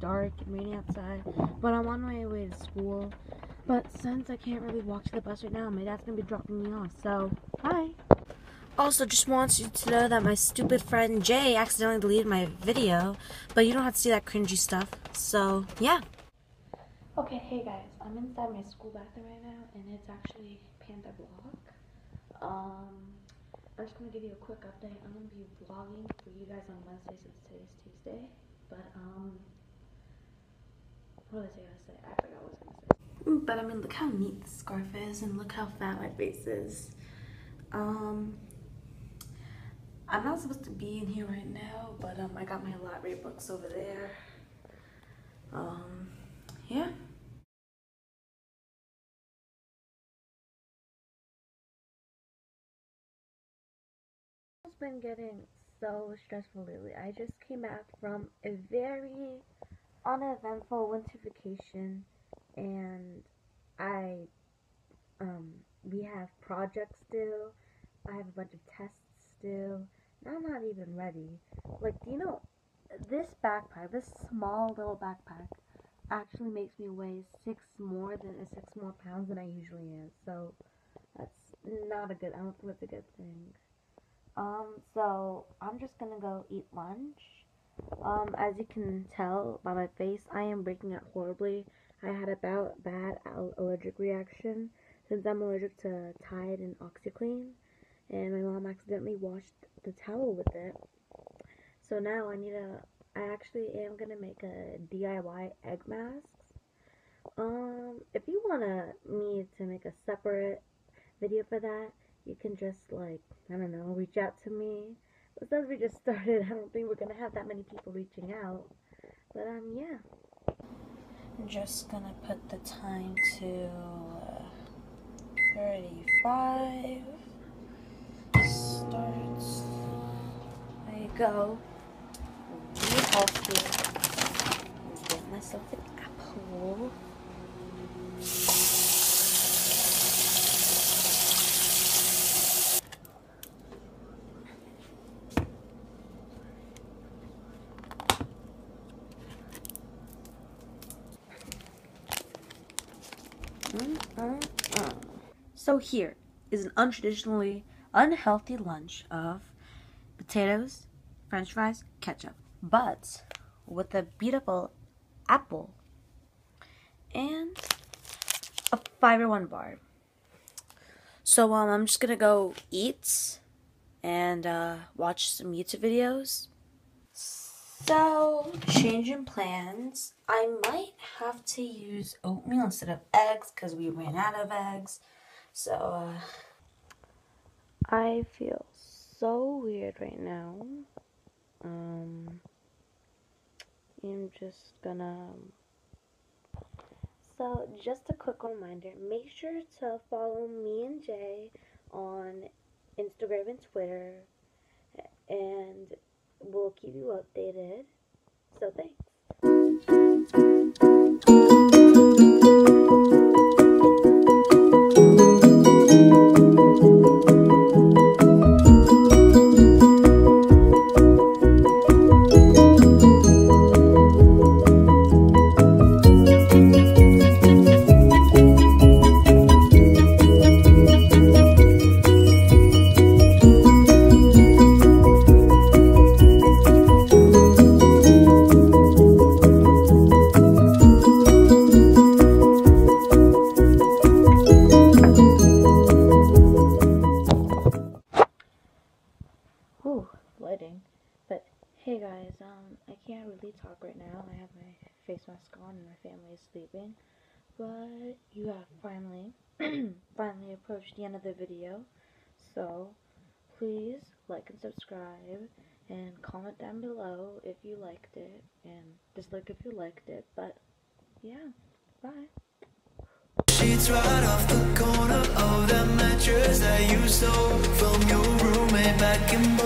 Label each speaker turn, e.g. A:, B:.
A: dark and raining outside, but I'm on my way to school. But since I can't really walk to the bus right now, my dad's gonna be dropping me off. So, bye. Also, just wants you to know that my stupid friend Jay accidentally deleted my video, but you don't have to see that cringy stuff. So, yeah. Okay, hey guys, I'm inside my school bathroom right now, and it's actually Panda Block. Um, I'm just gonna give you a quick update. I'm gonna be vlogging for you guys on Wednesday since today's Tuesday, but um, what was I gonna say? I forgot what I was gonna say. But I mean, look how neat the scarf is, and look how fat my face is. Um, I'm not supposed to be in here right now, but um, I got my lottery books over there. Um, yeah. It's been getting so stressful lately. I just came back from a very uneventful winter vacation, and I, um, we have projects due. I have a bunch of tests still. I'm not even ready. Like, do you know, this backpack, this small little backpack, actually makes me weigh six more than six more pounds than I usually am. So that's not a good. I don't think that's a good thing. Um, so I'm just gonna go eat lunch. Um, as you can tell by my face, I am breaking out horribly. I had a bad, allergic reaction since I'm allergic to Tide and OxiClean and my mom accidentally washed the towel with it. So now I need a, I actually am to make a DIY egg mask. Um, if you want me to make a separate video for that, you can just like, I don't know, reach out to me. But since we just started, I don't think we're to have that many people reaching out. But um, yeah. I'm just to put the time to uh, 35 starts. There you go. Healthy. Get myself an apple. So here is an untraditionally unhealthy lunch of potatoes, french fries, ketchup, but with a beautiful apple and a fiber one bar. So um, I'm just gonna go eat and uh, watch some YouTube videos. So, changing plans. I might have to use oatmeal instead of eggs because we ran out of eggs. So, uh, I feel so weird right now. Um, I'm just gonna. So, just a quick reminder make sure to follow me and Jay on Instagram and Twitter, and we'll keep you updated. So, thanks. Face mask on and my family is sleeping. But you have finally, finally approached the end of the video. So, please like and subscribe and comment down below if you liked it and dislike if you liked it. But, yeah, bye. Sheets right off the corner of the mattress that you stole from your roommate back in